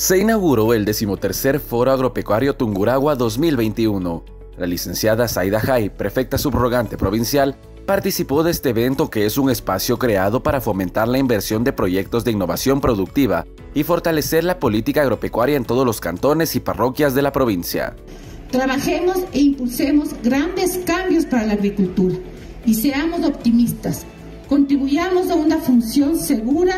Se inauguró el decimotercer Foro Agropecuario Tunguragua 2021. La licenciada Saida Jai, prefecta subrogante provincial, participó de este evento que es un espacio creado para fomentar la inversión de proyectos de innovación productiva y fortalecer la política agropecuaria en todos los cantones y parroquias de la provincia. Trabajemos e impulsemos grandes cambios para la agricultura y seamos optimistas. Contribuyamos a una función segura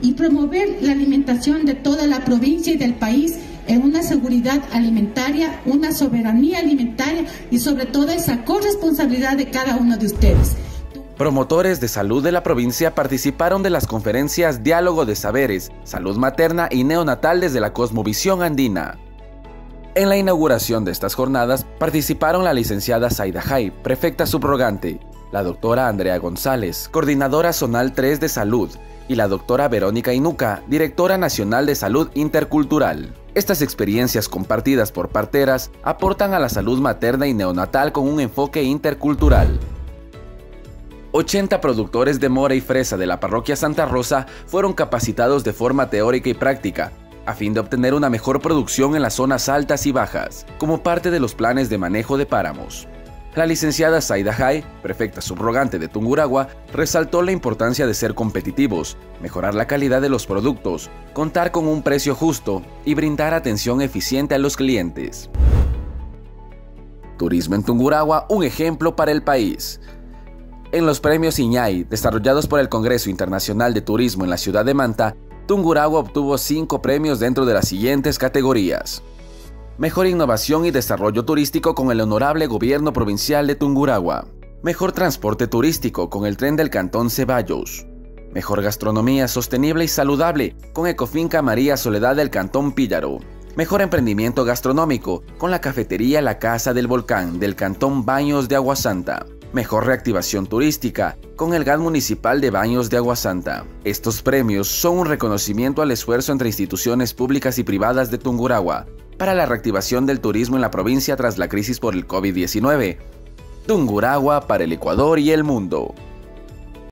y promover la alimentación de toda la provincia y del país en una seguridad alimentaria, una soberanía alimentaria y sobre todo esa corresponsabilidad de cada uno de ustedes. Promotores de salud de la provincia participaron de las conferencias Diálogo de Saberes, Salud Materna y Neonatal desde la Cosmovisión Andina. En la inauguración de estas jornadas participaron la licenciada Saida Jai, prefecta subrogante, la doctora Andrea González, coordinadora zonal 3 de salud, y la doctora Verónica Inuca, directora nacional de salud intercultural. Estas experiencias compartidas por parteras aportan a la salud materna y neonatal con un enfoque intercultural. 80 productores de mora y fresa de la parroquia Santa Rosa fueron capacitados de forma teórica y práctica, a fin de obtener una mejor producción en las zonas altas y bajas, como parte de los planes de manejo de páramos. La licenciada Saida Jai, prefecta subrogante de Tunguragua, resaltó la importancia de ser competitivos, mejorar la calidad de los productos, contar con un precio justo y brindar atención eficiente a los clientes. Turismo en Tunguragua, un ejemplo para el país. En los premios Iñay, desarrollados por el Congreso Internacional de Turismo en la ciudad de Manta, Tunguragua obtuvo cinco premios dentro de las siguientes categorías. Mejor innovación y desarrollo turístico con el honorable gobierno provincial de Tunguragua. Mejor transporte turístico con el tren del Cantón Ceballos. Mejor gastronomía sostenible y saludable con Ecofinca María Soledad del Cantón Píllaro. Mejor emprendimiento gastronómico con la cafetería La Casa del Volcán del Cantón Baños de Aguasanta. Mejor reactivación turística con el GAN Municipal de Baños de Aguasanta. Estos premios son un reconocimiento al esfuerzo entre instituciones públicas y privadas de Tunguragua para la reactivación del turismo en la provincia tras la crisis por el COVID-19. Tunguragua para el Ecuador y el mundo.